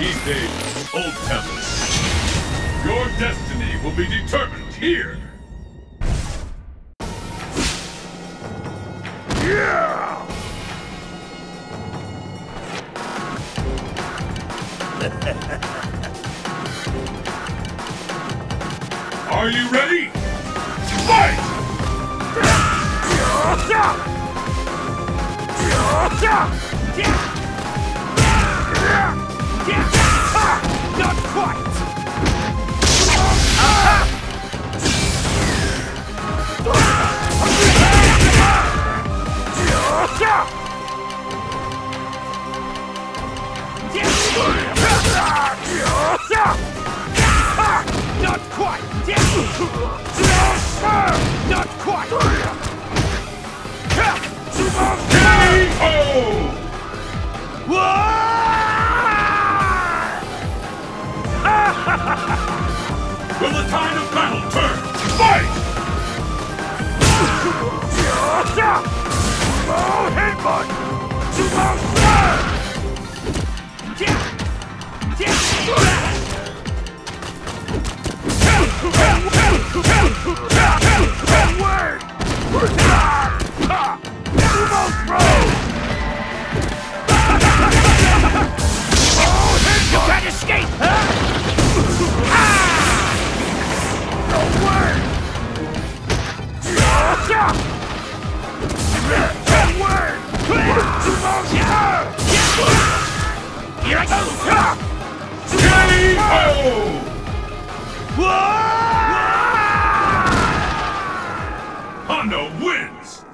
Soul Temple. Your destiny will be determined here. Yeah! Are you ready? Fight! Will the tide of battle turn? Fight! Oh, headbutt! You Honda wins!